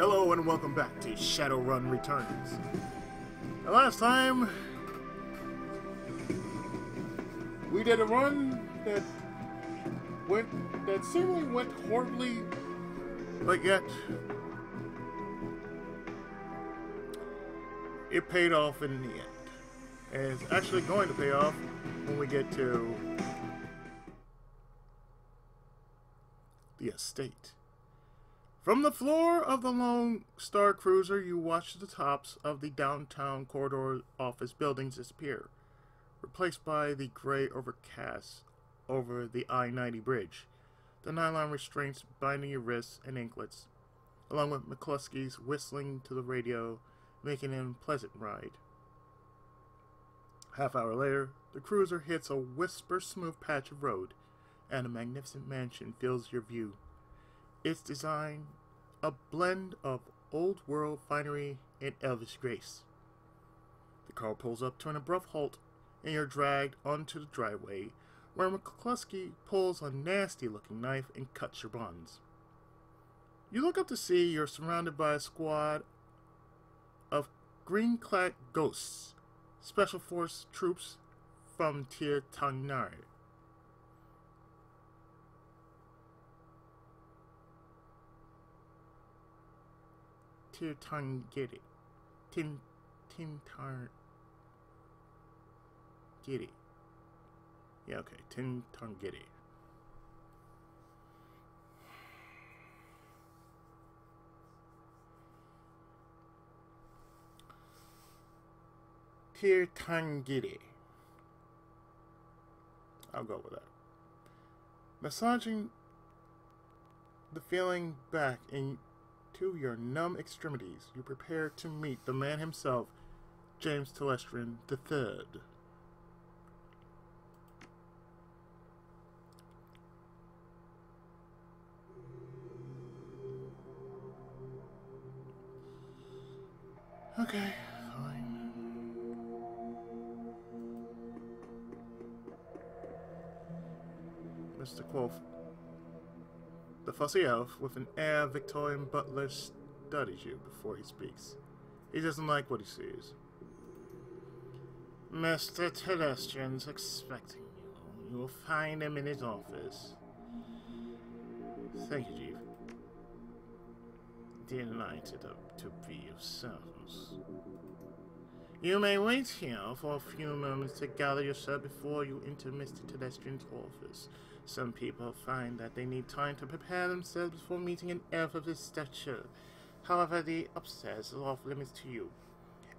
Hello and welcome back to Shadowrun Returns. The last time we did a run that went that seemingly went horribly, but yet it paid off in the end. And it's actually going to pay off when we get to the estate. From the floor of the Lone Star Cruiser, you watch the tops of the downtown corridor office buildings disappear, replaced by the gray overcast over the I 90 bridge, the nylon restraints binding your wrists and anklets, along with McCluskey's whistling to the radio, making an unpleasant ride. Half hour later, the cruiser hits a whisper smooth patch of road, and a magnificent mansion fills your view. Its design, a blend of old world finery and elvish grace. The car pulls up to an abrupt halt, and you're dragged onto the driveway, where McCluskey pulls a nasty looking knife and cuts your buns. You look up to see you're surrounded by a squad of green clad ghosts, special force troops from Tir Tir Tangiri. Tin Tin Tar Giri. Yeah, okay. Tin Tangiri. Tir Tangiri. I'll go with that. Massaging the feeling back into your numb extremities, you prepare to meet the man himself, James Telestrian III. Okay. Mr. Quoth. The fussy elf, with an air Victorian butler, studies you before he speaks. He doesn't like what he sees. Mr. Telestrian's expecting you. You will find him in his office. Thank you, Chief. Delighted to be of service. You may wait here for a few moments to gather yourself before you enter Mr. Telestrian's office. Some people find that they need time to prepare themselves before meeting an elf of this stature. However, the upstairs is off limits to you.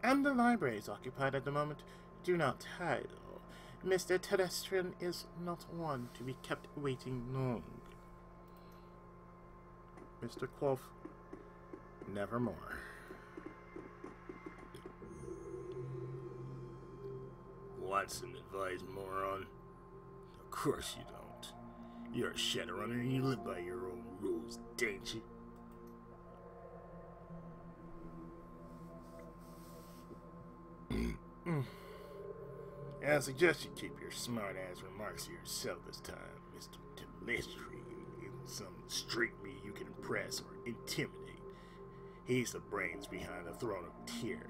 And the library is occupied at the moment. Do not hide. Mr. Telestrian is not one to be kept waiting long. Mr. Quoth, nevermore. Want some advice, moron? Of course you don't. You're a Shadowrunner and you live by your own rules, don't you? Hmm. I suggest you keep your smart-ass remarks to yourself this time, Mr. Telestrian. Some street me you can impress or intimidate. He's the brains behind the throne of Tyr.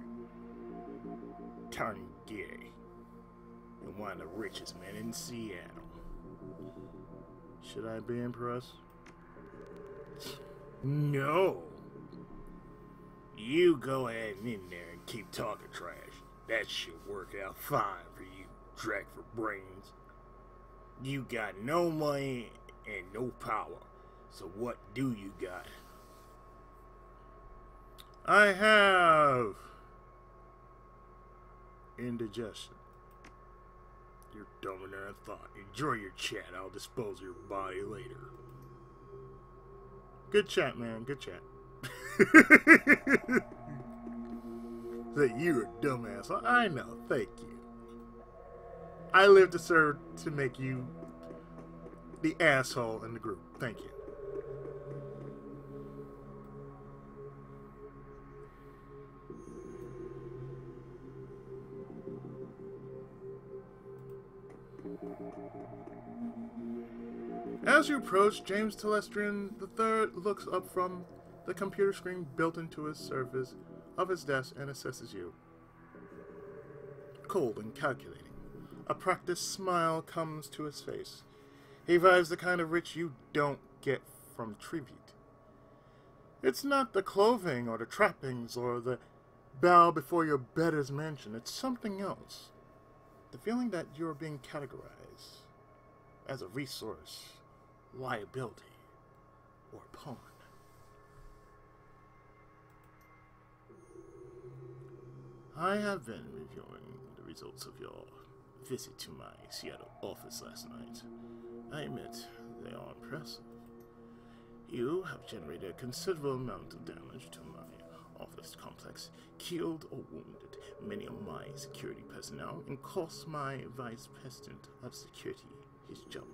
Tarngiri. And one of the richest men in Seattle. Should I be impressed? No. You go ahead and in there and keep talking trash. That should work out fine for you, Drek for brains. You got no money and no power. So what do you got? I have indigestion. You're dumber than I thought. Enjoy your chat. I'll dispose of your body later. Good chat, man. Good chat. that you're a dumbass. I know. Thank you. I live to serve to make you the asshole in the group. Thank you. As you approach, James Telestrian III looks up from the computer screen built into his surface of his desk and assesses you. Cold and calculating. A practiced smile comes to his face. He vives the kind of rich you don't get from tribute. It's not the clothing or the trappings or the bow before your betters mansion. It's something else. The feeling that you're being categorized as a resource, liability, or pawn. I have been reviewing the results of your visit to my Seattle office last night. I admit they are impressive. You have generated a considerable amount of damage to my office complex, killed or wounded many of my security personnel, and cost my vice president of security his job.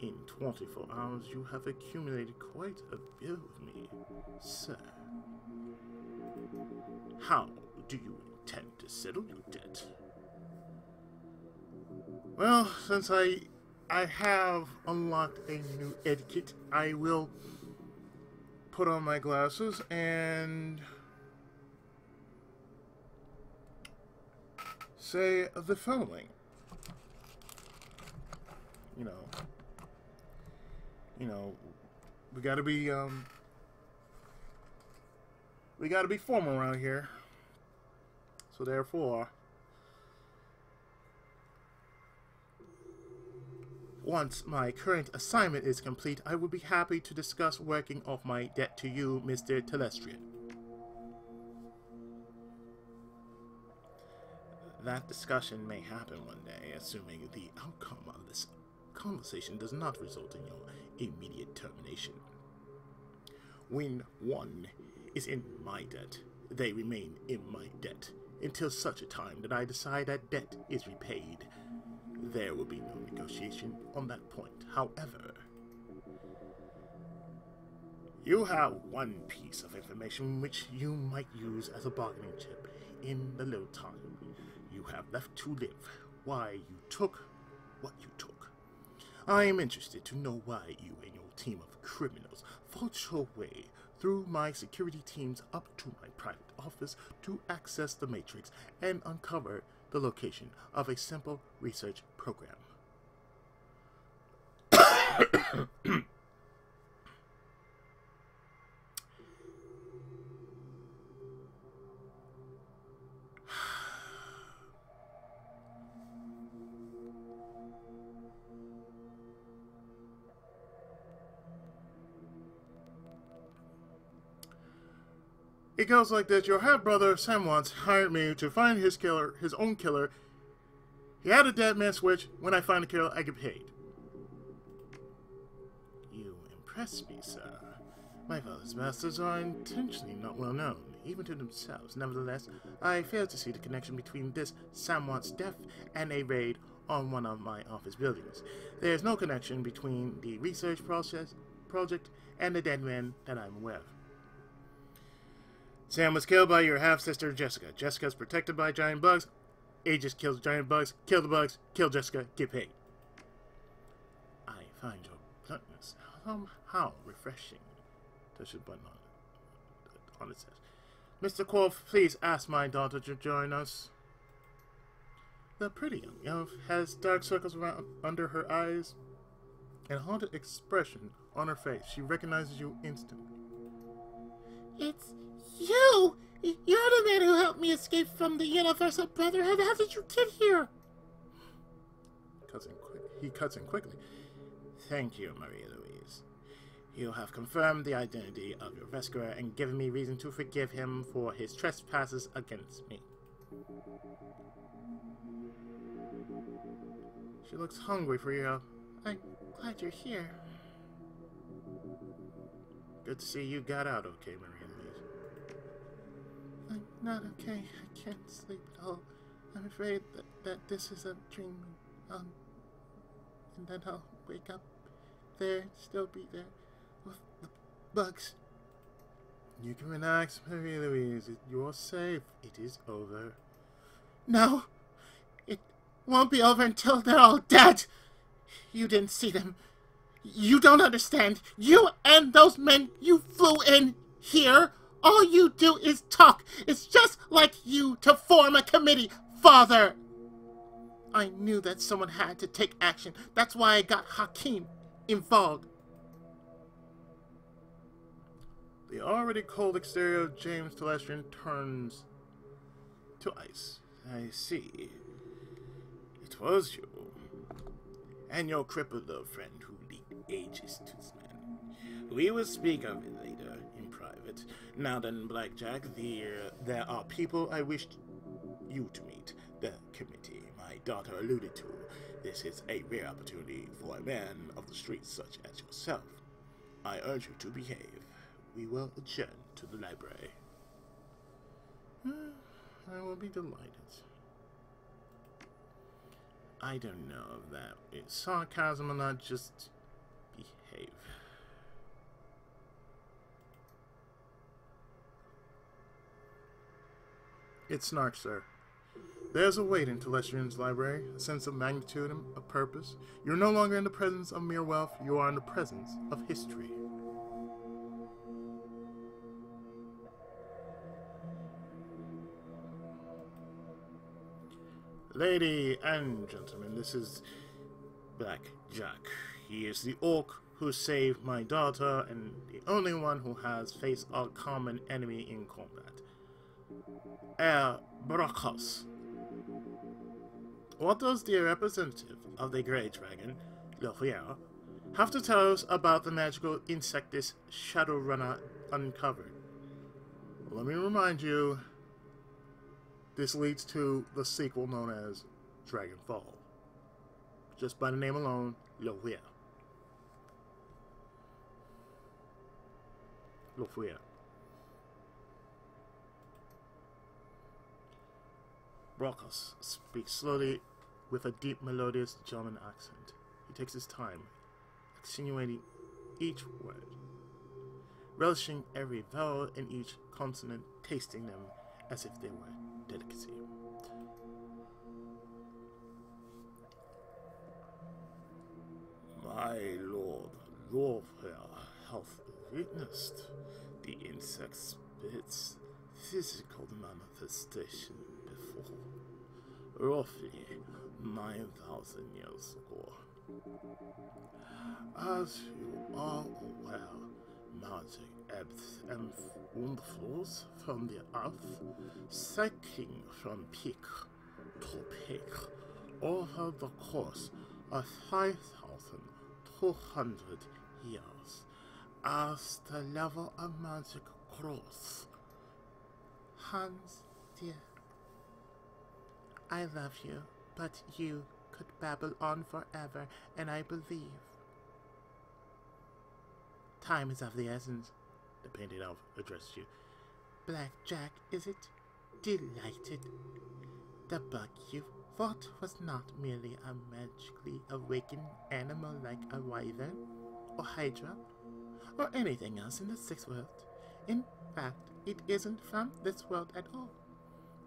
In 24 hours, you have accumulated quite a bill with me, sir. How do you intend to settle your debt? Well, since I I have unlocked a new etiquette, I will put on my glasses and say the following. You know, you know, we gotta be, um, we gotta be formal around here. So therefore, Once my current assignment is complete, I will be happy to discuss working off my debt to you, Mr. Telestrian. That discussion may happen one day, assuming the outcome of this conversation does not result in your immediate termination. When one is in my debt, they remain in my debt until such a time that I decide that debt is repaid there will be no negotiation on that point. However, you have one piece of information which you might use as a bargaining chip in the little time you have left to live, why you took what you took. I am interested to know why you and your team of criminals fought your way through my security teams up to my private office to access the Matrix and uncover the location of a simple research program. It goes like this. Your half brother, Sam Watts, hired me to find his killer, his own killer. He had a dead man switch. When I find the killer, I get paid. You impress me, sir. My father's masters are intentionally not well known, even to themselves. Nevertheless, I fail to see the connection between this Sam Watts' death and a raid on one of my office buildings. There is no connection between the research process project and the dead man that I'm aware of. Sam was killed by your half-sister, Jessica. Jessica's protected by giant bugs. Aegis kills giant bugs. Kill the bugs. Kill Jessica. Get paid. I find your bluntness somehow refreshing. Touch the button on, on it says. Mr. Quoth, please ask my daughter to join us. The pretty young elf has dark circles around under her eyes and a haunted expression on her face. She recognizes you instantly. It's you! You're the man who helped me escape from the Universal Brotherhood. How did you get here? Cuts in. He cuts in quickly. Thank you, Maria Louise. You have confirmed the identity of your rescuer and given me reason to forgive him for his trespasses against me. She looks hungry for you. I'm glad you're here. Good to see you got out okay, Maria not okay. I can't sleep at all. I'm afraid that, that this is a dream. Um, and then I'll wake up there, still be there, with the bugs. You can relax, Marie Louise. You're safe. It is over. No! It won't be over until they're all dead! You didn't see them. You don't understand. You and those men you flew all you do is talk. It's just like you to form a committee, Father. I knew that someone had to take action. That's why I got Hakim involved. The already cold exterior of James Telestrian turns to ice. I see. It was you. And your crippled old friend who leaked Aegis to this man. We will speak of it later. Now then, Blackjack, the, uh, there are people I wished you to meet. The committee my daughter alluded to. This is a rare opportunity for a man of the streets such as yourself. I urge you to behave. We will adjourn to the library. I will be delighted. I don't know if that is sarcasm or not, just behave. It's Snark, sir. There's a weight in Telestrian's library, a sense of magnitude and a purpose. You're no longer in the presence of mere wealth, you are in the presence of history. Lady and gentlemen, this is Black Jack. He is the orc who saved my daughter and the only one who has faced our common enemy in combat. Herr Brackhaus. What does the representative of the Grey Dragon, Lofwyr, have to tell us about the magical insect this Shadowrunner uncovered? Let me remind you, this leads to the sequel known as Dragonfall. Just by the name alone, Lofwyr. Lofwyr. Brackhaus speaks slowly with a deep melodious German accent. He takes his time, accentuating each word, relishing every vowel in each consonant, tasting them as if they were delicacy. My lord, Lofwyr hath witnessed the insect spirit's physical manifestation before, roughly 9,000 years ago. As you are aware, magic ebbs and flows from the earth, cycling from peak to peak over the course of 5,200 years. As the level of magic grows, Hans, dear. I love you, but you could babble on forever, and I believe. Time is of the essence. The painted elf addressed you. Black Jack, is it? Delighted. The bug you fought was not merely a magically awakened animal like a wyvern, or hydra, or anything else in the sixth world. In fact, it isn't from this world at all.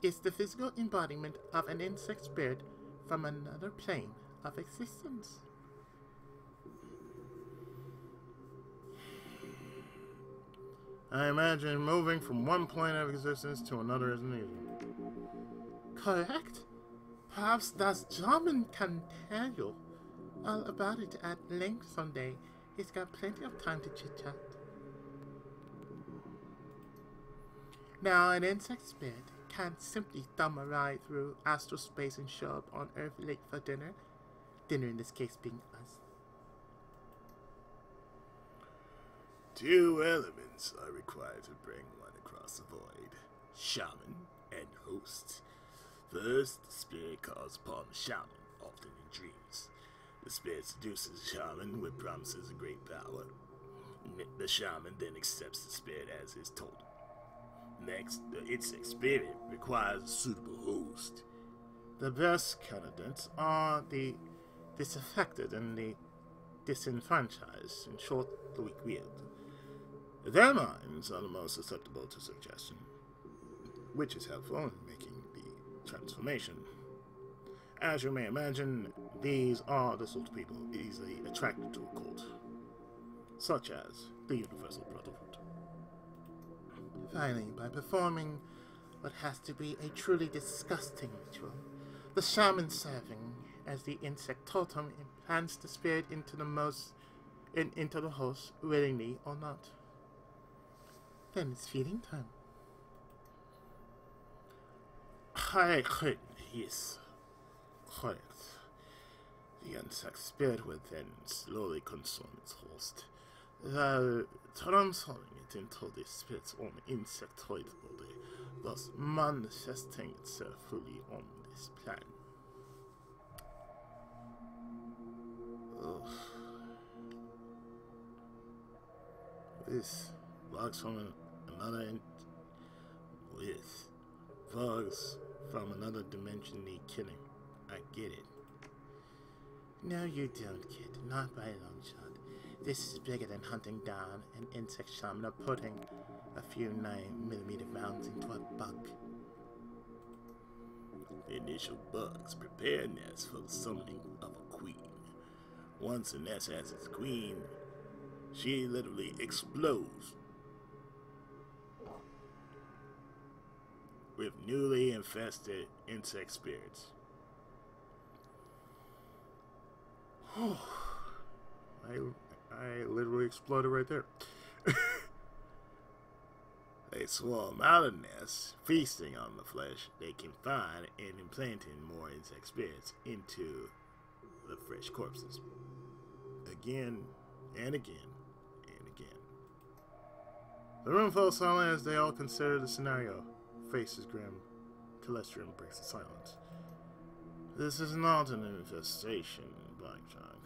It's the physical embodiment of an insect spirit from another plane of existence. I imagine moving from one plane of existence to another isn't easy. Correct? Perhaps das German can tell you all about it at length someday. He's got plenty of time to chit chat. Now, an insect spirit can't simply thumb a ride through astral space and show up on Earth late for dinner. Dinner in this case being us. Two elements are required to bring one across the void shaman and host. First, the spirit calls upon the shaman, often in dreams. The spirit seduces the shaman with promises of great power. The shaman then accepts the spirit as his totem. Next, its spirit requires a suitable host. The best candidates are the disaffected and the disenfranchised, in short, the weak-willed. Their minds are the most susceptible to suggestion, which is helpful in making the transformation. As you may imagine, these are the sort of people easily attracted to a cult, such as the Universal Brotherhood. Finally, by performing what has to be a truly disgusting ritual, The shaman serving as the insect totem implants the spirit into the most in, into the host, willingly or not. Then it's feeding time. Could, yes. Correct. The insect spirit would then slowly consume its host, while transforming it into the spirit's own insectoid body, thus manifesting itself fully on this plan. Ugh. This bugs from another with bugs from another dimension need killing. I get it. No, you don't, kid. Not by a long shot. This is bigger than hunting down an insect shaman or putting a few 9mm rounds into a bug. The initial bugs prepare nests for the summoning of a queen. Once a nest has its queen, she literally explodes with newly infested insect spirits. I, I literally exploded right there. They swarm out of nests, feasting on the flesh they can find and implanting more insect spirits into the fresh corpses. Again and again and again. The room falls silent as they all consider the scenario. Faces grim. Telestrian breaks the silence. This is not an infestation, Blackjack.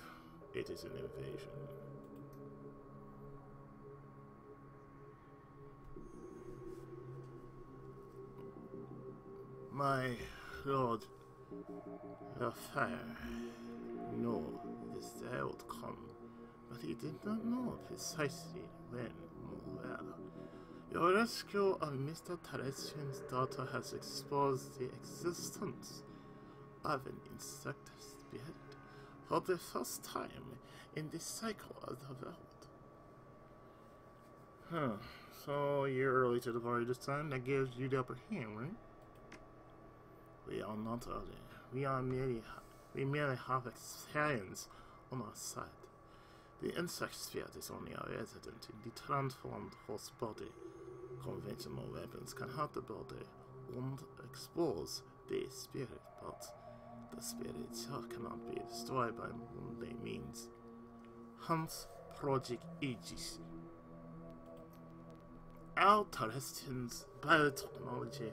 It is an invasion. My lord, the fire knew this day would come, but he did not know precisely when or where. Your rescue of Mr. Telestrian's daughter has exposed the existence of an insect spirit for the first time in the cycle of the world. Huh. So you're early to the party this time. That gives you the upper hand, right? We are not early. We are merely we merely have experience on our side. The insect sphere is only a resident in the transformed host body. Conventional weapons can hurt the body and expose the spirit, but the spirit itself cannot be destroyed by mundane means. Hence, Project Aegis. Our Telestrian's biotechnology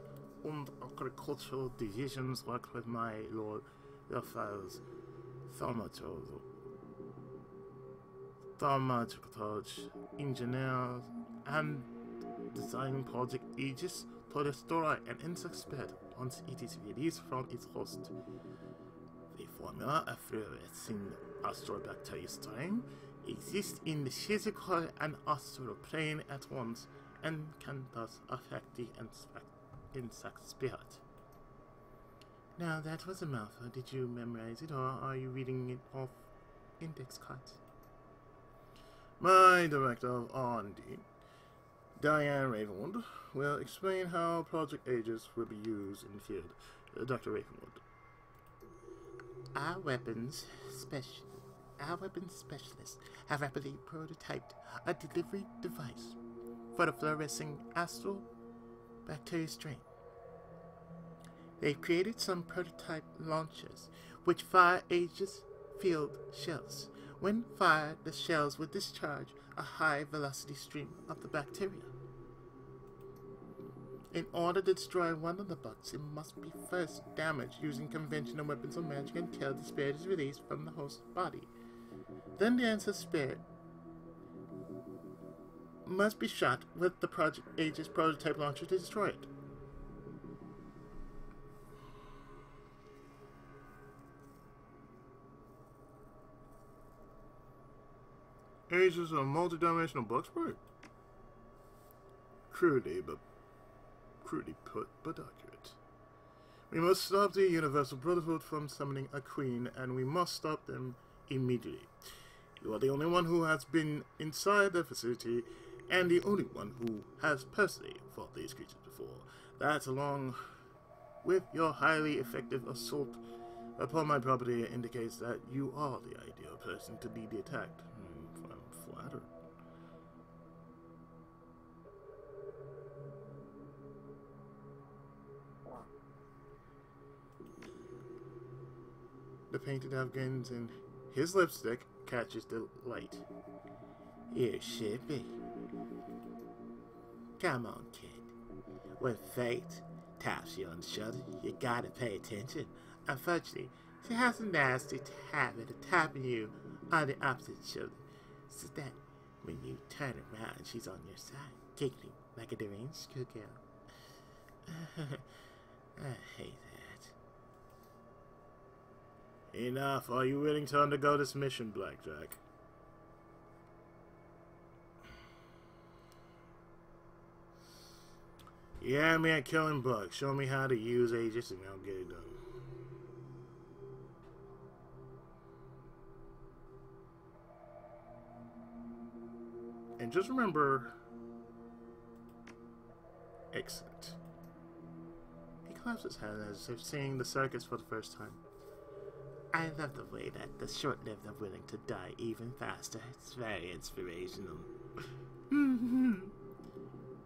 agricultural divisions work with my lord Raphael's thaumaturg, thaumaturg engineers and design Project Aegis to destroy an insect spirit once it is released from its host. The formula of fluorescing astrobacteria strain exists in the physical and astral plane at once and can thus affect the insect insect spirit. Now that was a mouthful. Did you memorize it or are you reading it off index cards? My director of R&D, Diane Ravenwood, will explain how Project Aegis will be used in the field. Uh, Dr. Ravenwood. Our weapons special our weapons specialists have rapidly prototyped a delivery device for the fluorescing astral bacteria strain. They've created some prototype launchers which fire Aegis field shells. When fired, the shells will discharge a high velocity stream of the bacteria. In order to destroy one of the bugs, it must be first damaged using conventional weapons of magic until the spirit is released from the host body. Then the answer spirit must be shot with the Project Aegis prototype launcher to destroy it. Aegis is a multi-dimensional spray? Crudely, but crudely put, but accurate. We must stop the Universal Brotherhood from summoning a queen, and we must stop them immediately. You are the only one who has been inside the facility, and the only one who has personally fought these creatures before. That, along with your highly effective assault Upon my property indicates that you are the ideal person to lead the attack. The painted Afghans and his lipstick catches the light. You should be. Come on, kid. When fate taps you on the shoulder, you gotta pay attention. Unfortunately, she has a nasty habit of tapping you on the opposite shoulder, so that when you turn around, she's on your side, giggling like a deranged schoolgirl. I hate that. Enough. Are you willing to undergo this mission, Blackjack? Yeah, man, killing bugs. Show me how to use Aegis and I'll get it done. And just remember... Excellent. He claps his hands as if seeing the circus for the first time. I love the way that the short-lived are willing to die even faster. It's very inspirational. Mm-hmm.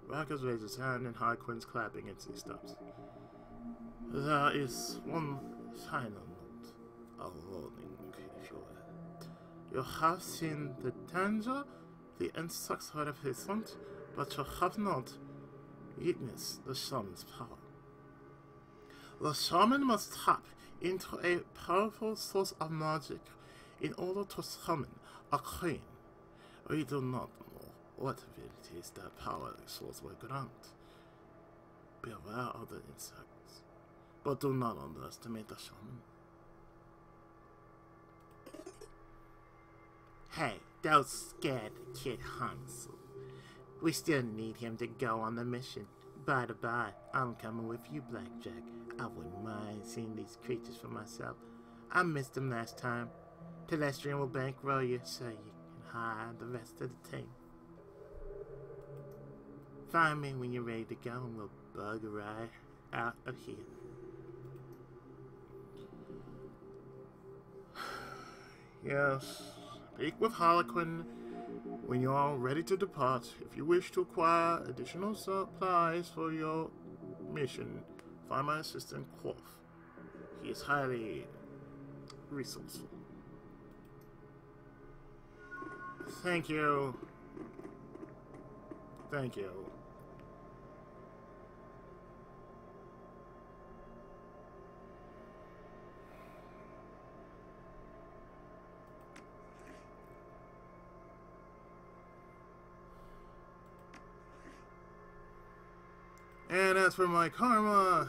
Marcus raises his hand and Harlequin's clapping as he stops. There is one final note, a warning, if you will. You have seen the danger, the insects represent, but you have not witnessed the shaman's power. The shaman must tap into a powerful source of magic in order to summon a queen. We do not know what abilities that power source will grant. Beware of the insects, but do not underestimate the shaman. Hey, don't scare the kid Hansel. We still need him to go on the mission. By the by, I'm coming with you, Blackjack. I wouldn't mind seeing these creatures for myself. I missed them last time. Telestrian will bankroll you so you can hire the rest of the team. Find me when you're ready to go and we'll bug a ride out of here. Yes, speak with Harlequin when you are all ready to depart. If you wish to acquire additional supplies for your mission, find my assistant Quoth. He is highly resourceful. Thank you. Thank you. And as for my karma,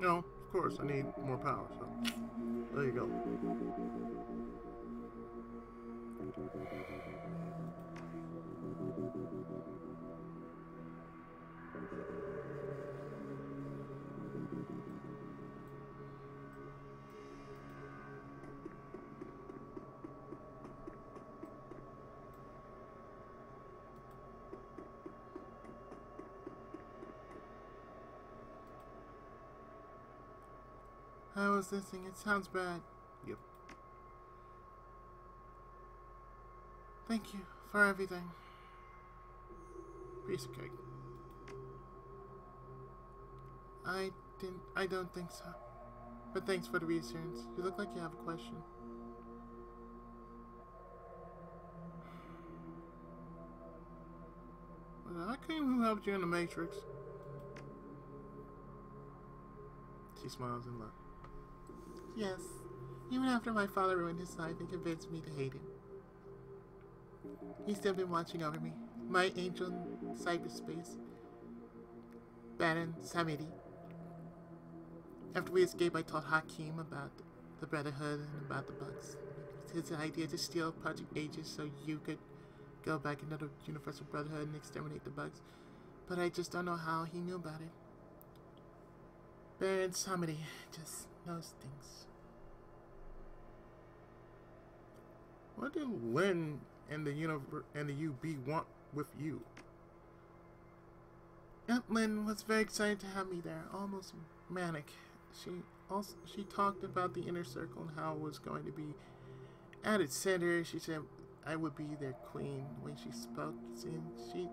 No, of course, I need more power, so there you go. I was listening. It sounds bad. Yep. Thank you for everything. Piece of cake. I didn't. I don't think so. But thanks for the reassurance. You look like you have a question. Was I came who helped you in the Matrix? She smiles and laughs. Yes. Even after my father ruined his life and convinced me to hate him. He's still been watching over me. My angel in cyberspace. Baron Samedi. After we escaped, I taught Hakim about the Brotherhood and about the bugs. It's his idea to steal Project Aegis so you could go back into the Universal Brotherhood and exterminate the bugs. But I just don't know how he knew about it. Baron Samedi just knows things. What do Lynn and the universe and the UB want with you? Aunt Lynn was very excited to have me there, almost manic. She also she talked about the inner circle and how it was going to be at its center. She said I would be their queen when she spoke. She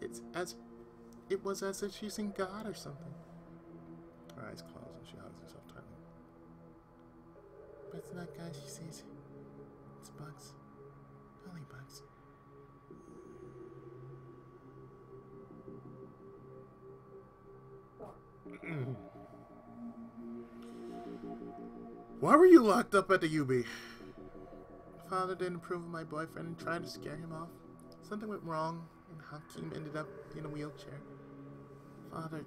it's as it was as if she's in God or something. Her eyes close But it's not guys she sees. It's bugs. Only bugs. Why were you locked up at the UB? Father didn't approve of my boyfriend and tried to scare him off. Something went wrong, and Hakim ended up in a wheelchair. Father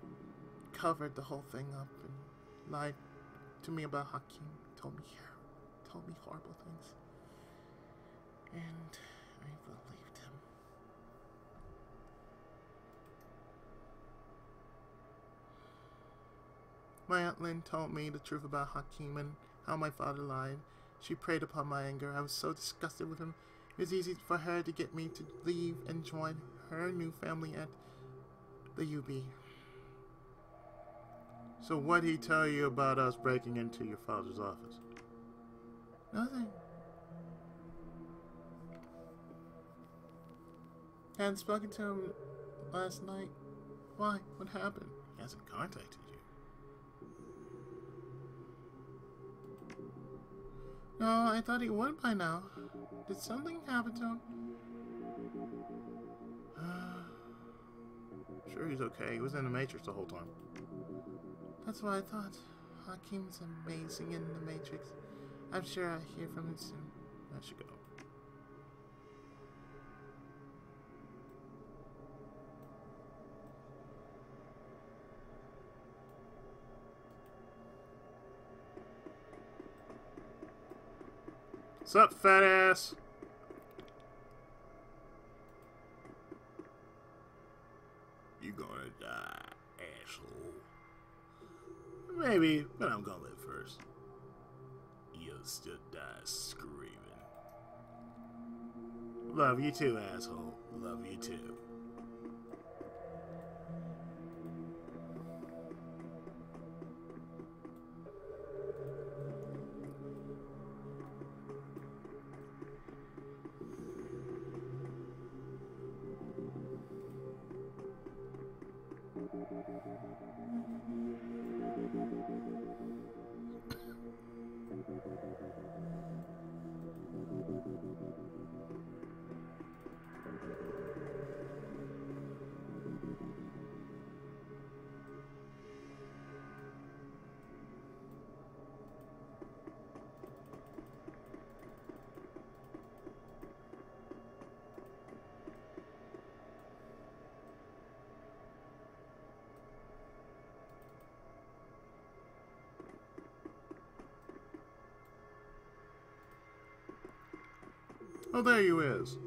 covered the whole thing up and lied to me about Hakim. Told me, told me horrible things, and I believed him. My Aunt Lynn told me the truth about Hakim and how my father lied. She preyed upon my anger. I was so disgusted with him. It was easy for her to get me to leave and join her new family at the UB. So what did he tell you about us breaking into your father's office? Nothing. Hadn't spoken to him last night. Why? What happened? He hasn't contacted you. No, I thought he would by now. Did something happen to him? Sure, he's okay. He was in the Matrix the whole time. That's what I thought. Hakim's amazing in the Matrix. I'm sure I'll hear from him soon. I should go. Sup, fat ass? You gonna die, asshole. Maybe, but I'm gonna live still die screaming. Love you too, asshole. Love you too. Oh, there you is.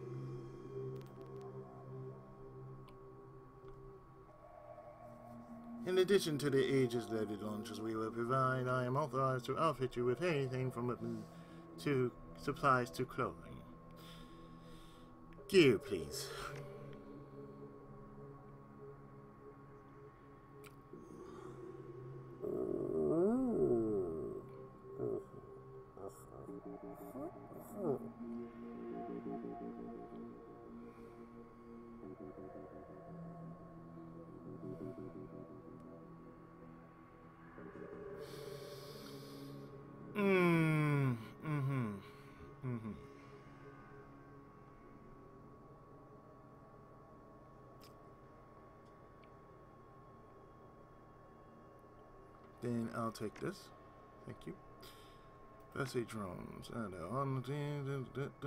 In addition to the Aegis-loaded launches we will provide, I am authorized to outfit you with anything from weapons to supplies to clothing. Gear, please. I'll take this. Thank you. Bessie drones. And on the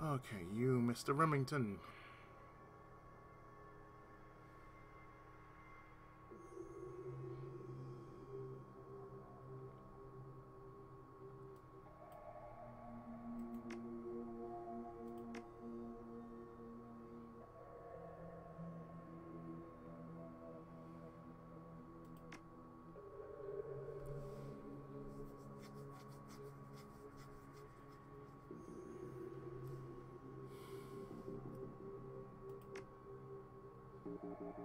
Okay, you, Mr. Remington. Thank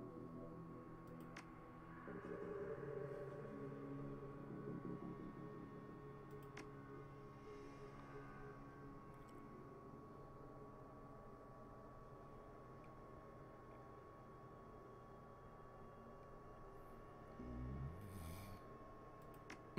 you.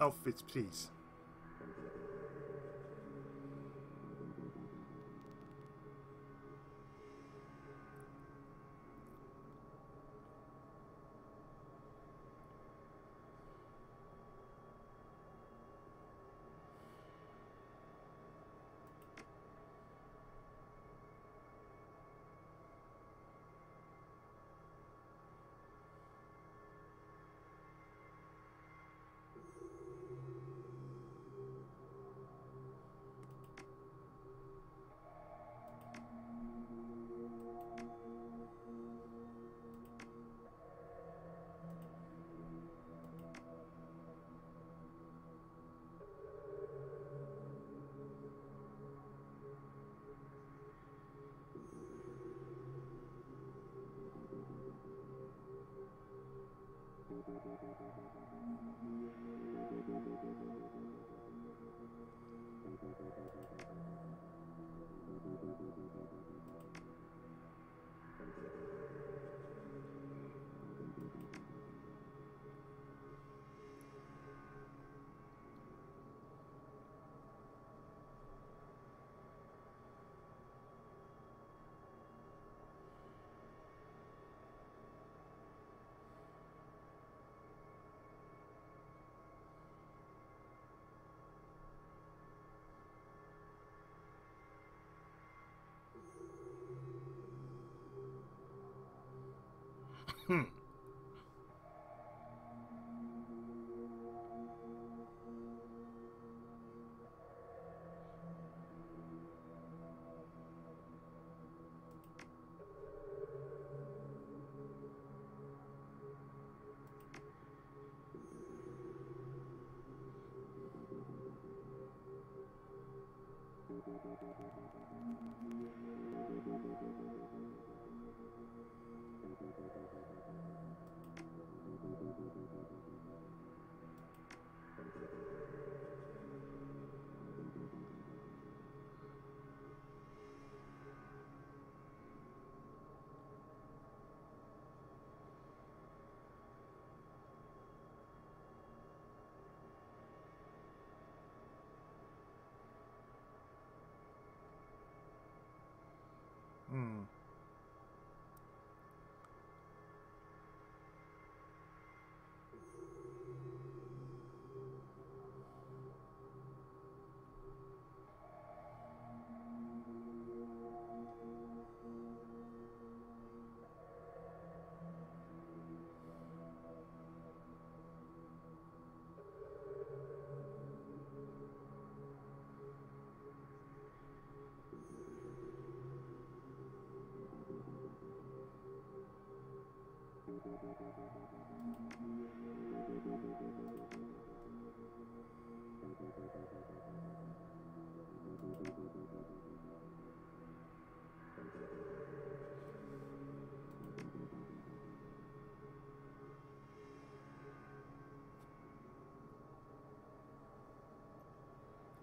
Outfits, please. Hmm. Hmm.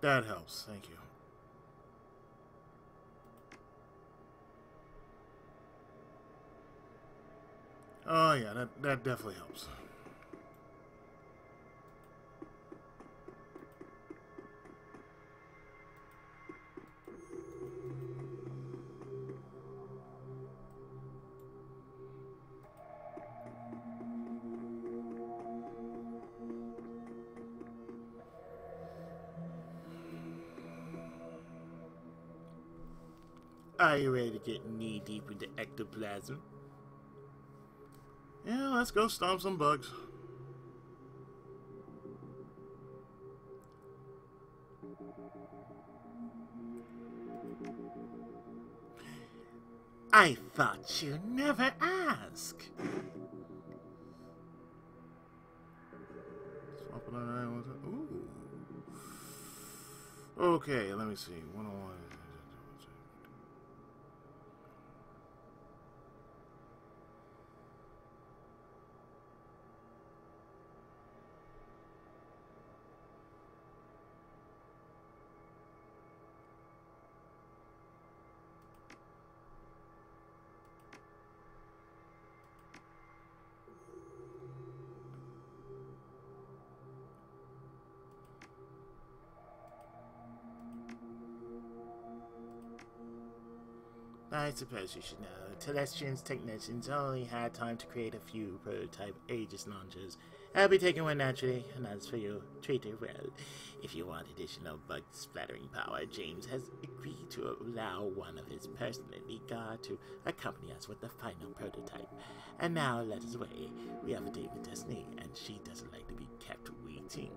That helps. Thank you. Oh yeah, that that definitely helps. Are you ready to get knee deep into ectoplasm? Let's go stomp some bugs. I thought you'd never ask. Ooh. Okay, let me see. 101. I suppose you should know. Telestrian's technicians only had time to create a few prototype Aegis launchers. I'll be taking one naturally, and as for you, treat her well. If you want additional bug splattering power, James has agreed to allow one of his personal guard to accompany us with the final prototype. And now let us away. We have a date with Destiny, and she doesn't like to be kept waiting.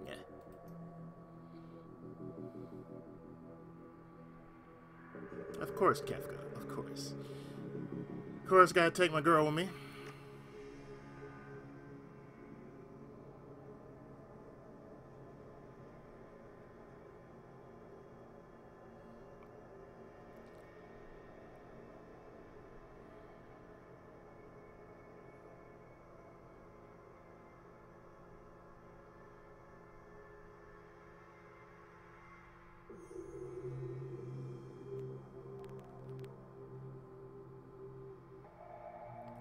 Of course, Kefka. Course. Of course, gotta take my girl with me.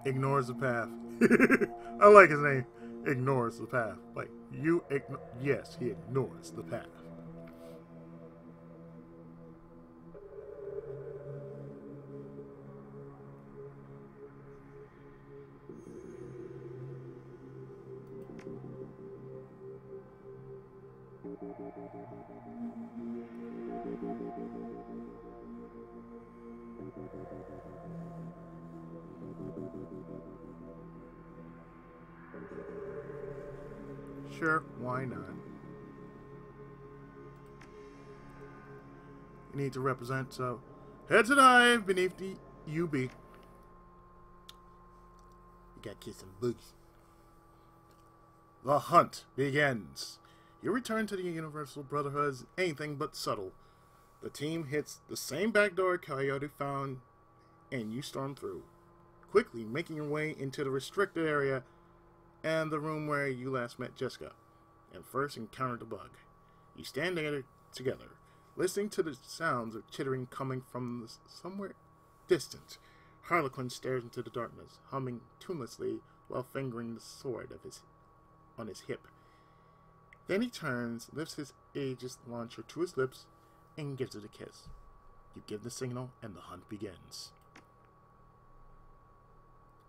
Ignores the path. I like his name. Ignores the path. Like, you ign- Yes, he ignores the path. Sure, why not? You need to represent, so head to dive beneath the UB. You gotta kiss some boogies. The hunt begins. Your return to the Universal Brotherhood is anything but subtle. The team hits the same back door Coyote found, and you storm through, quickly making your way into the restricted area and the room where you last met Jessica and first encountered the bug. You stand there together, listening to the sounds of chittering coming from somewhere distant. Harlequin stares into the darkness, humming tunelessly while fingering the sword of his on his hip. Then he turns, lifts his Aegis launcher to his lips, and gives it a kiss. You give the signal, and the hunt begins.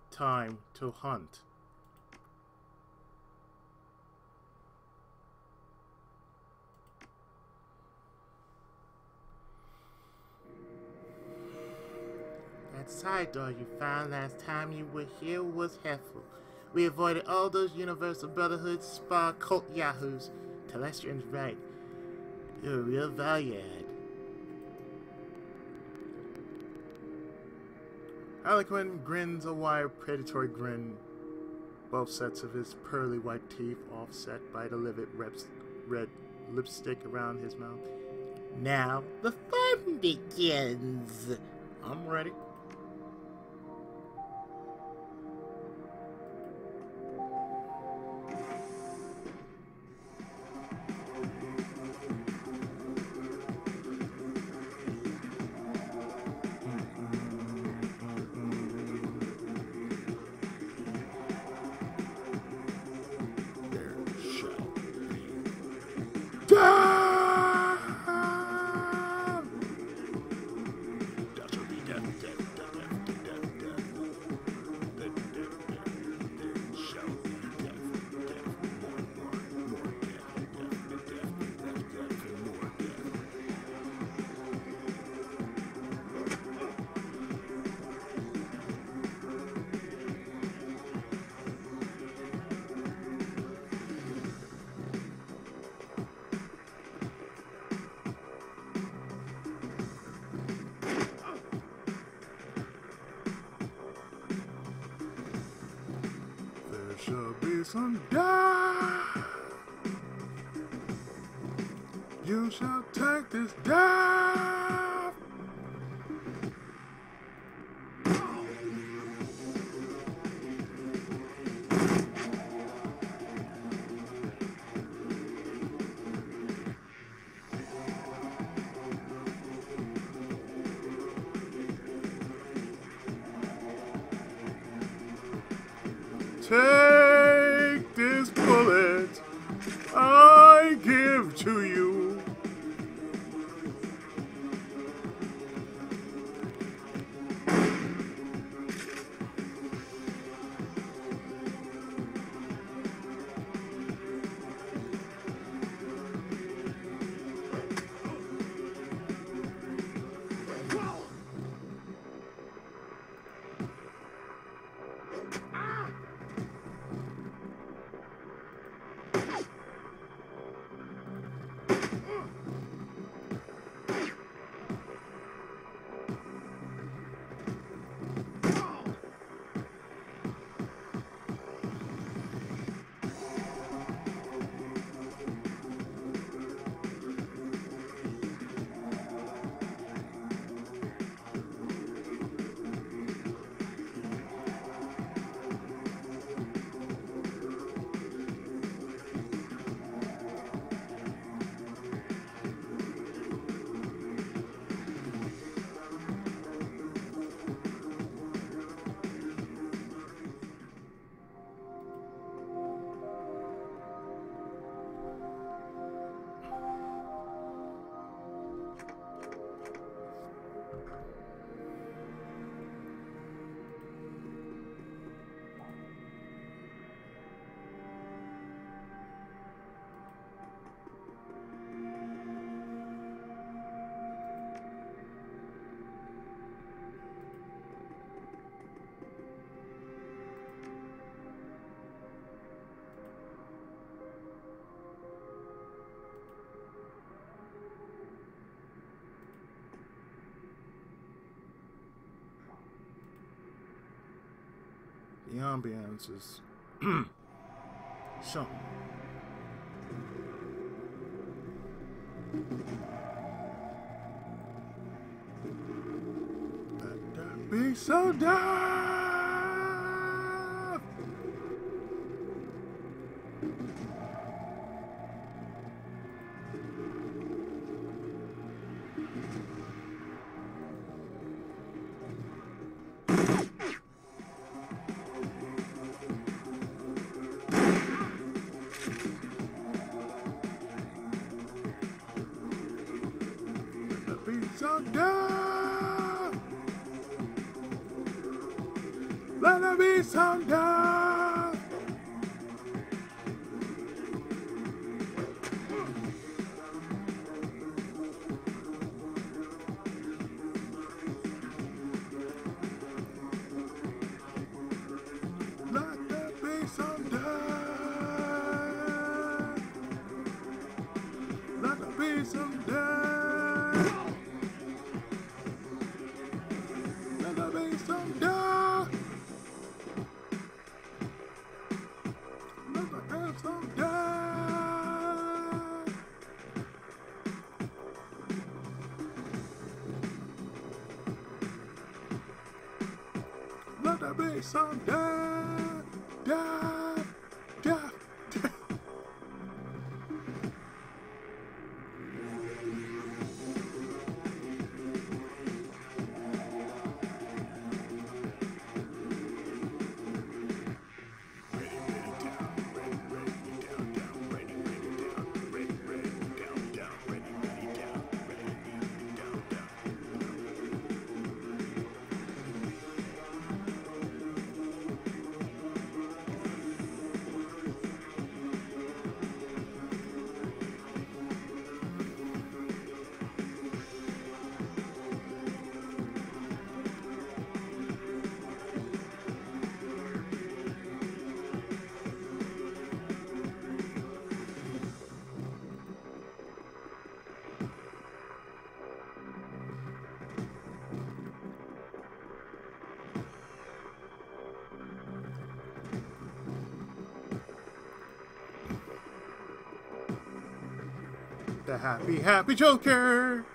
Time to hunt. Side door you found last time you were here was helpful. We avoided all those Universal Brotherhood spa cult yahoos. Telestrian's right. You're a real value add. Harlequin grins a wide predatory grin, both sets of his pearly white teeth offset by the livid reps, red lipstick around his mouth. Now the fun begins. I'm ready. This death. The ambiance is something. Let that be so done. Let Happy, happy Joker!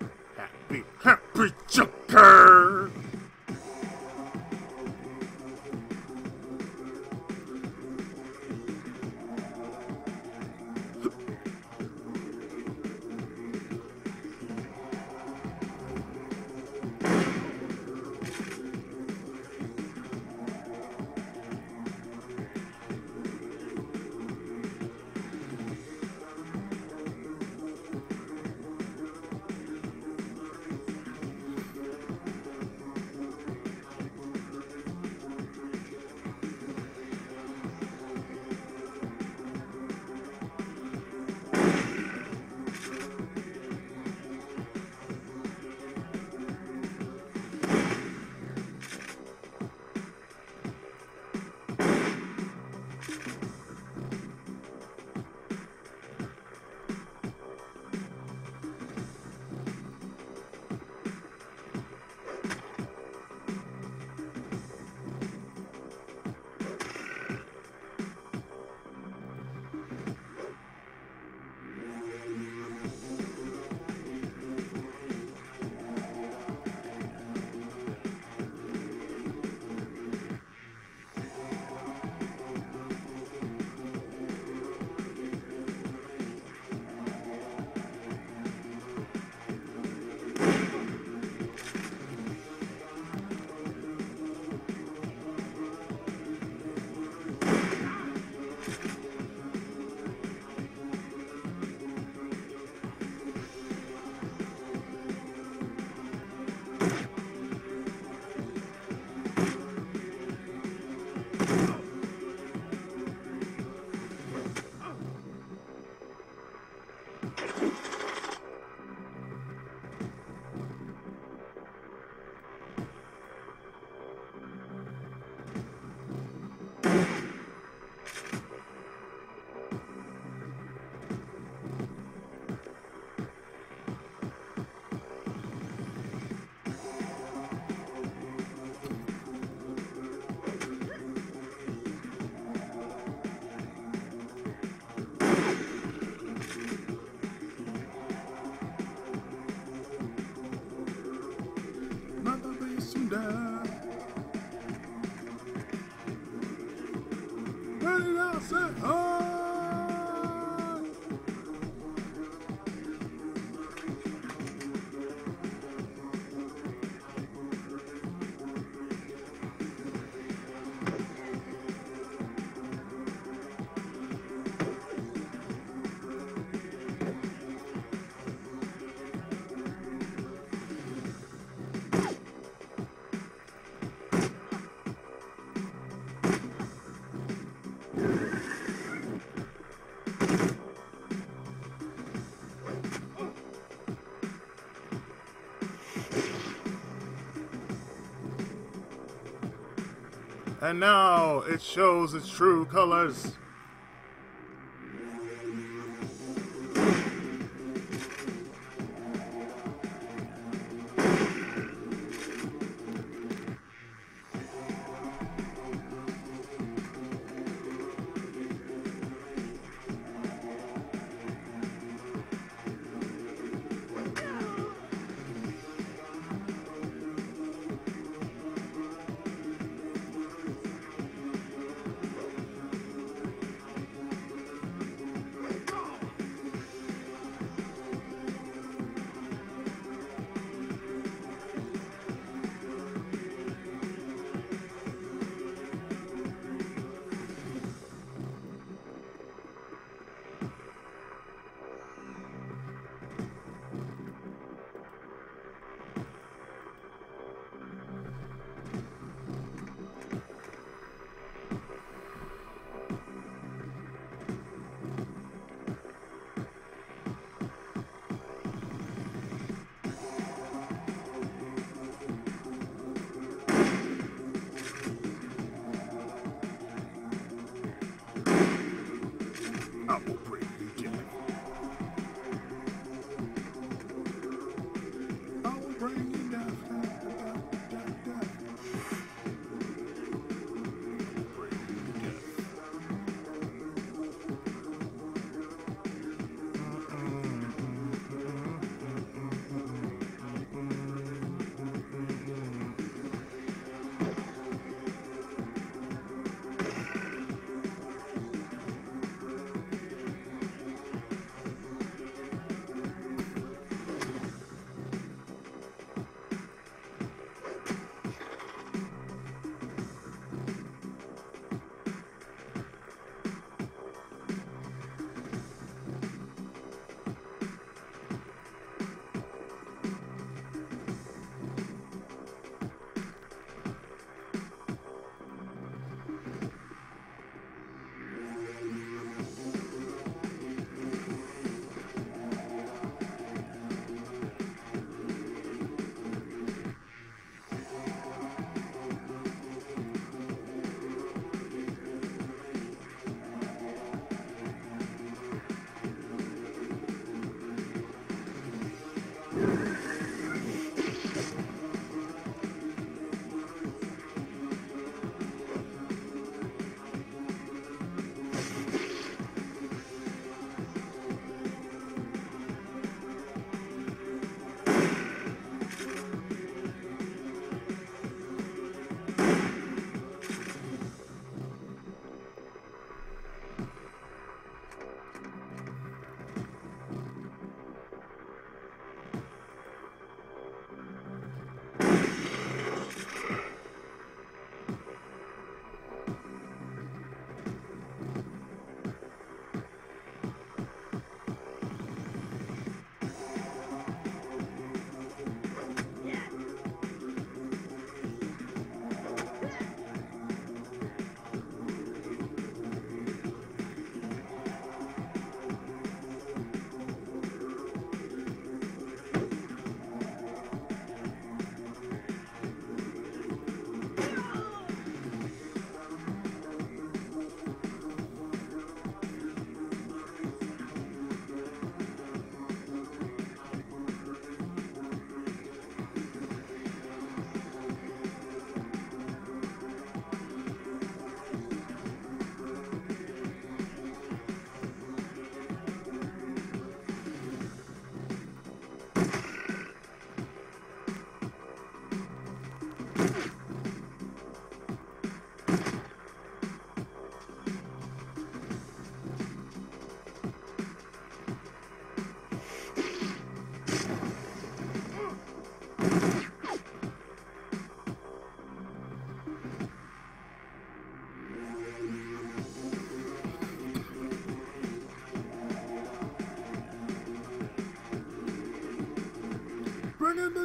And now it shows its true colors.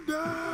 Dad.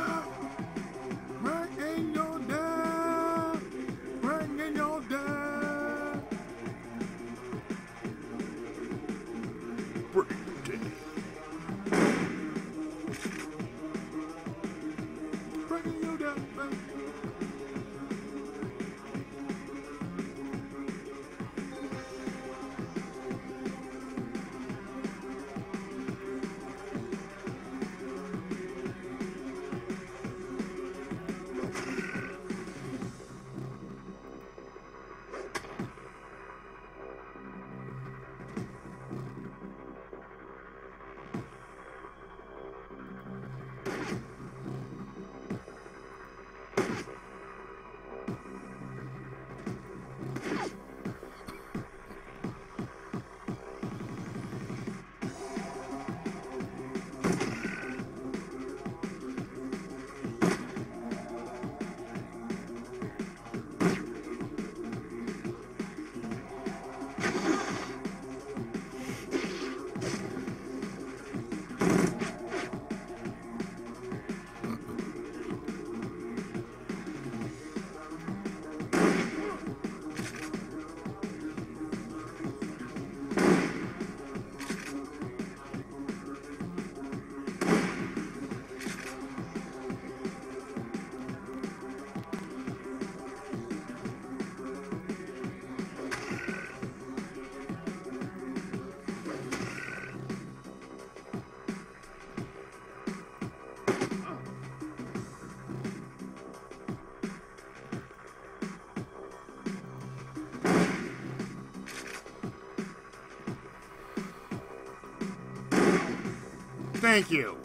Thank you.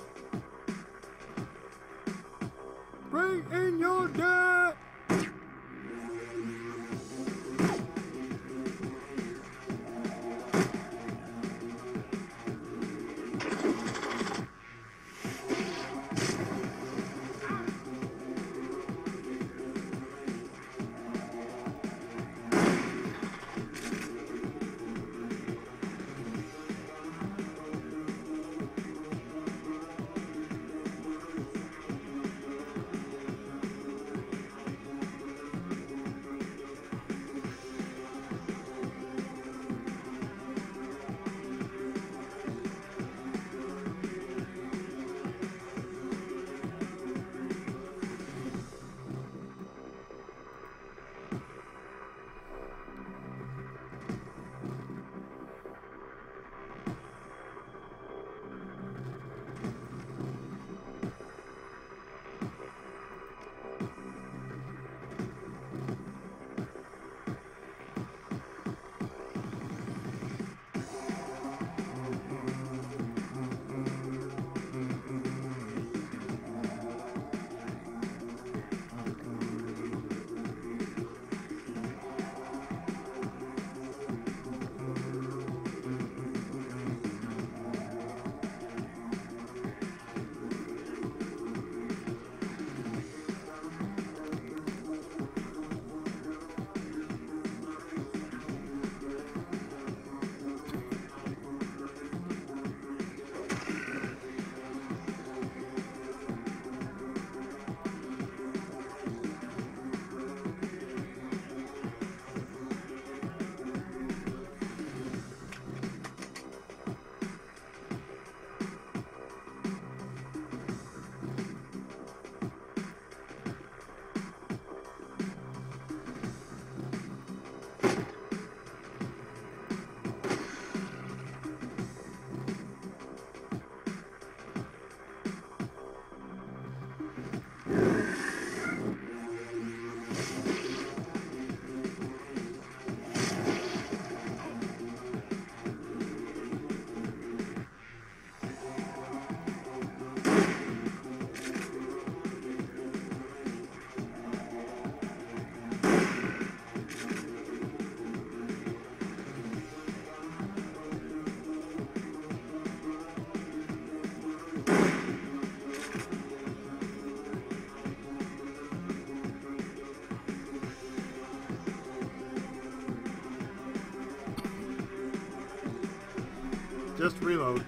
Reload.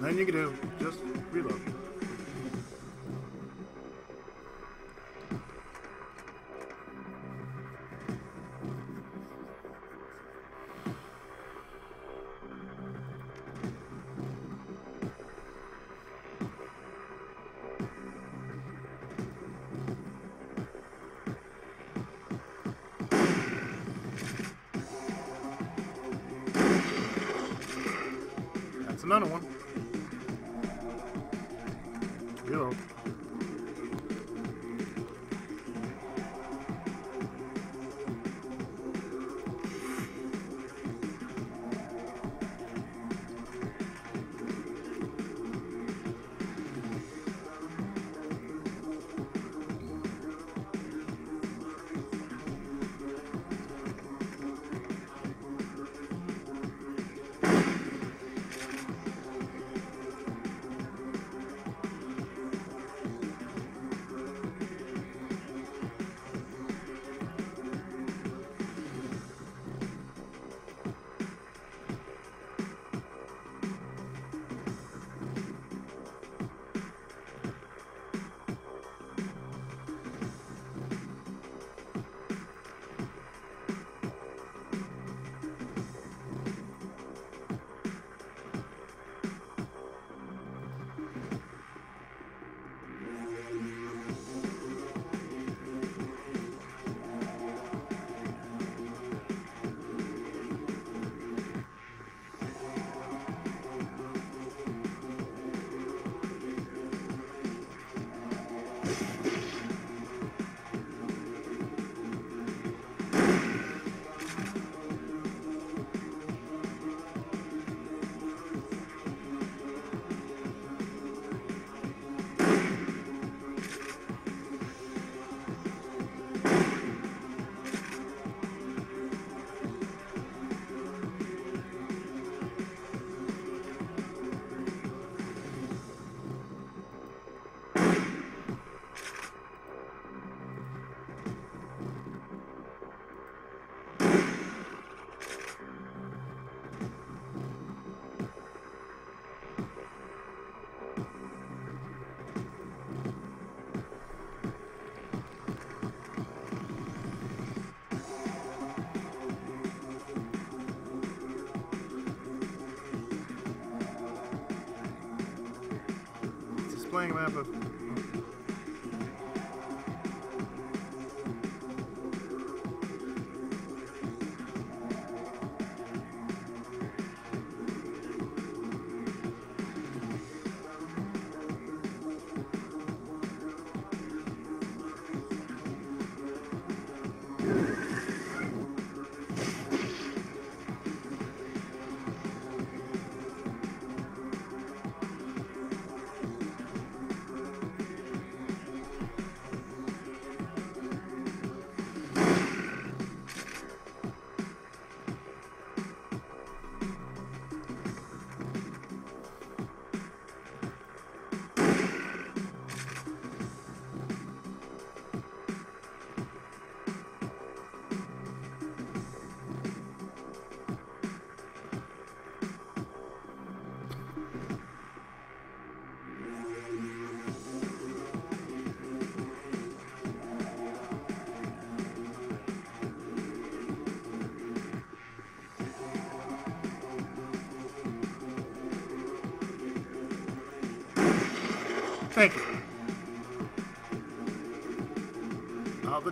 Nothing you Of.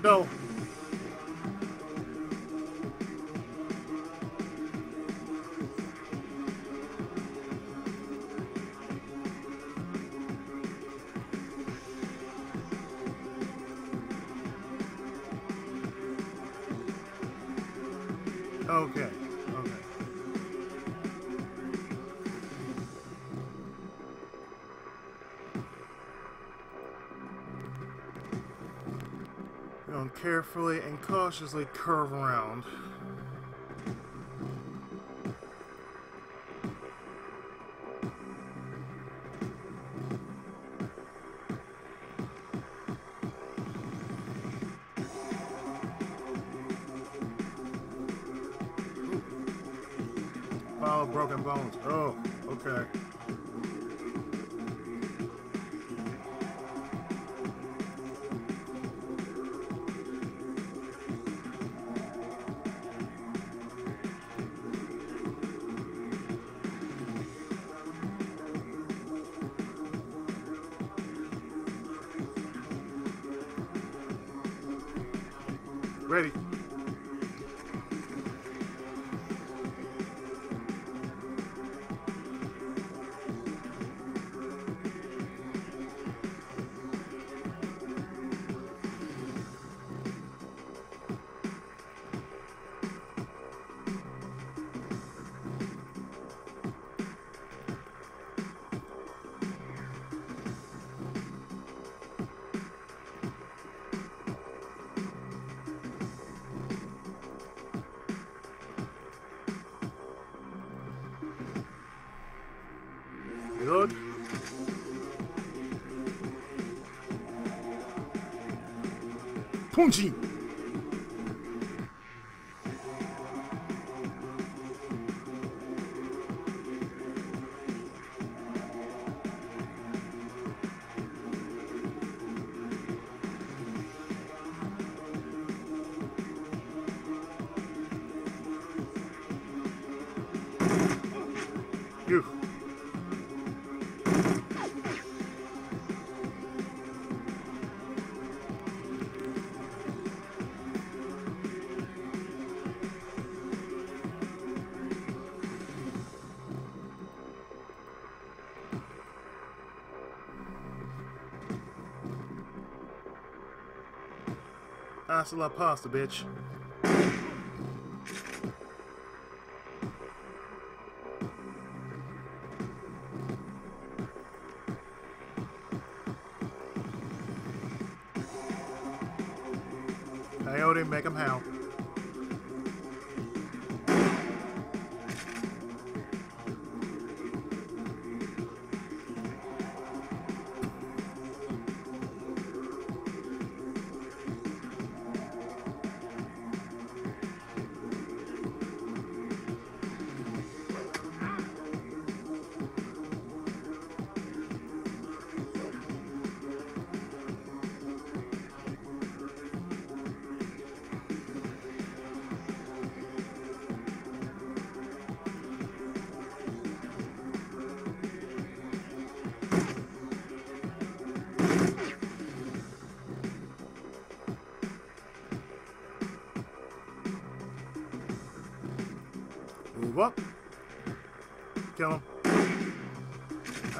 Out carefully and cautiously curve around. good. Punching! Hasta la pasta, bitch.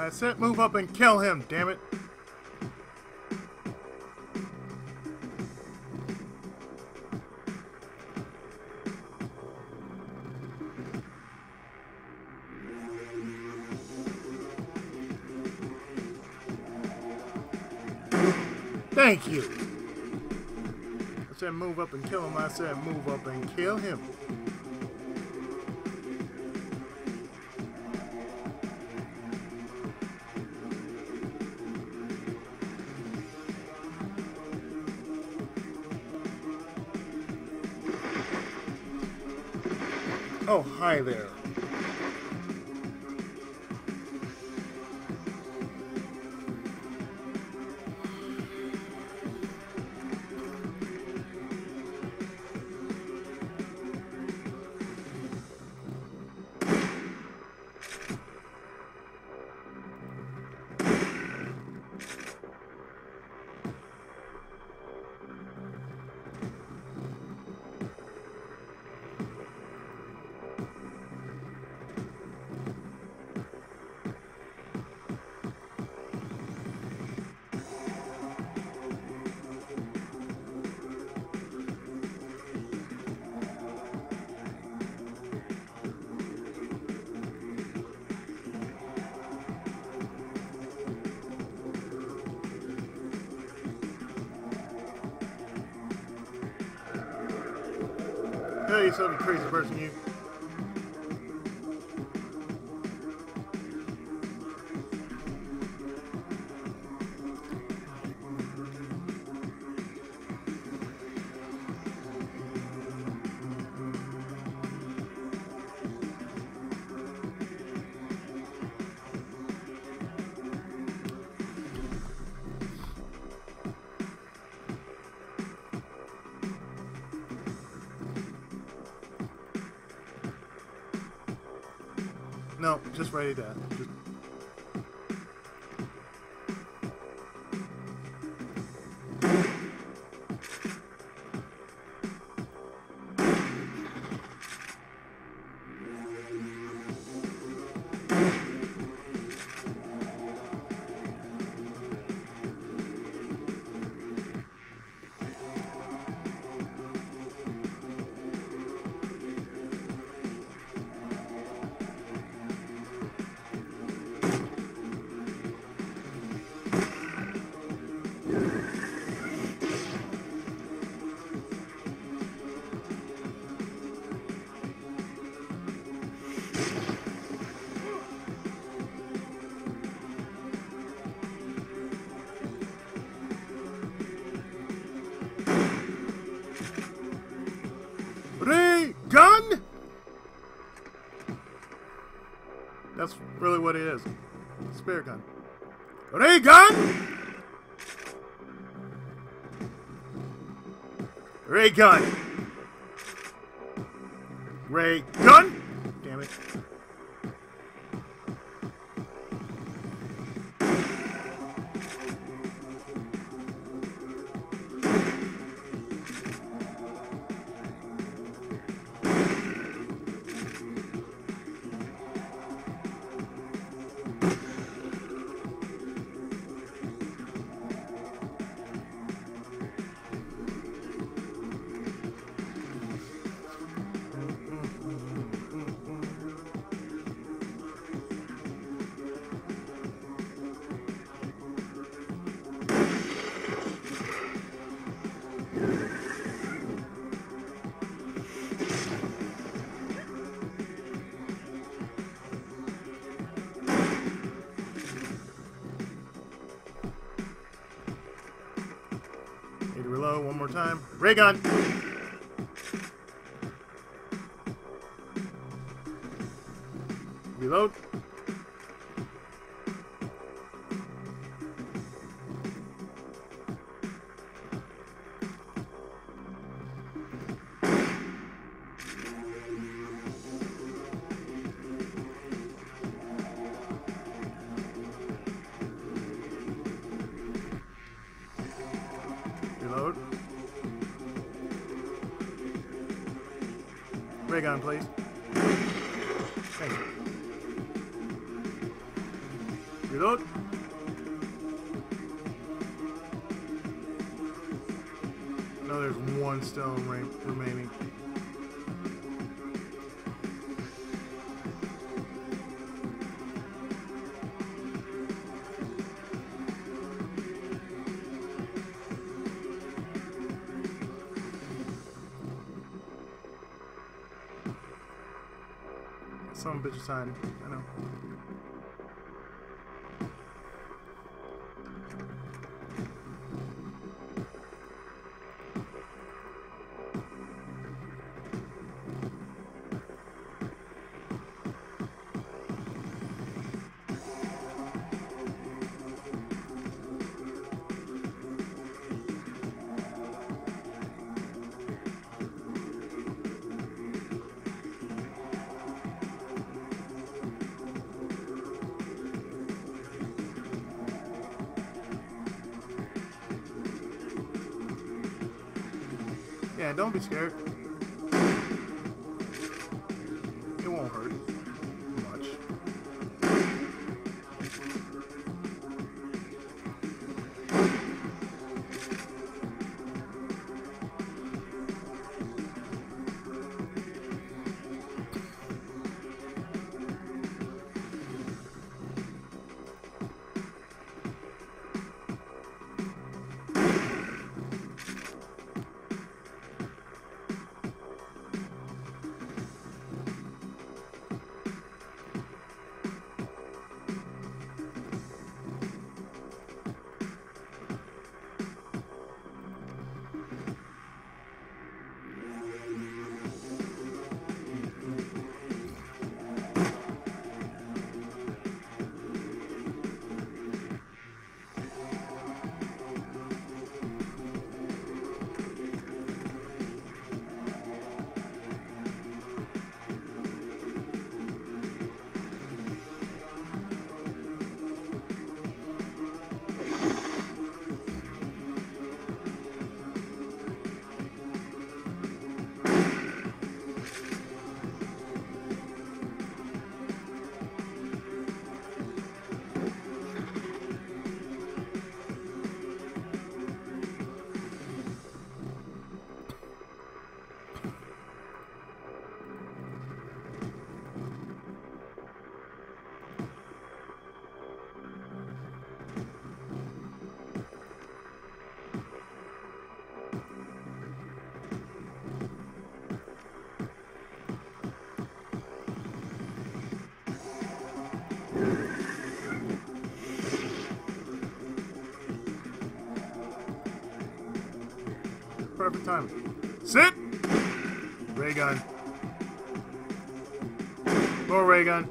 I said move up and kill him, damn it. Thank you. I said move up and kill him. I said move up and kill him. Oh, hi there. No, what it is. Spare gun. Ray gun! Ray gun! Ray gun! Ray gun! Some bitch hiding. I know. Don't be scared. perfect time. Sit! Ray gun. More ray gun.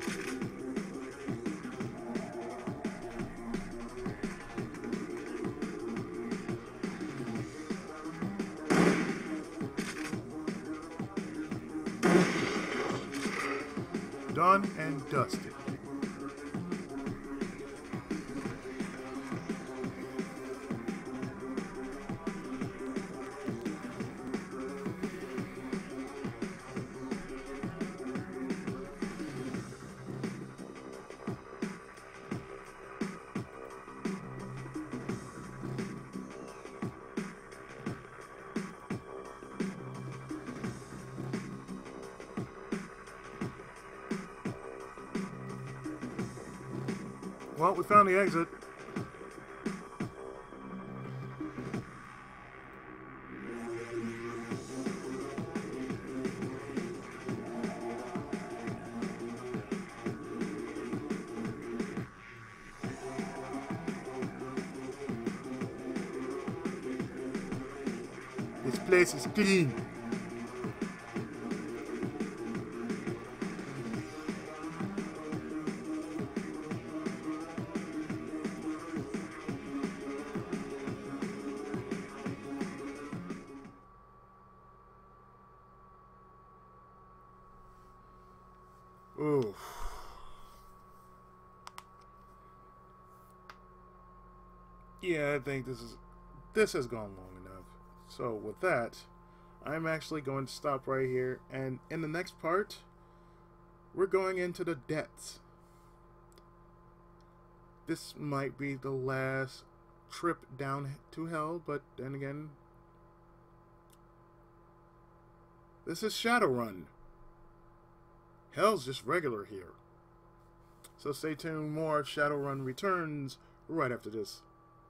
Done and dust. Found the exit. This place is clean. Think this is this has gone long enough. So with that, I'm actually going to stop right here and in the next part, we're going into the depths. This might be the last trip down to hell, but then again, this is Shadowrun. Hell's just regular here. So stay tuned, more Shadowrun returns right after this.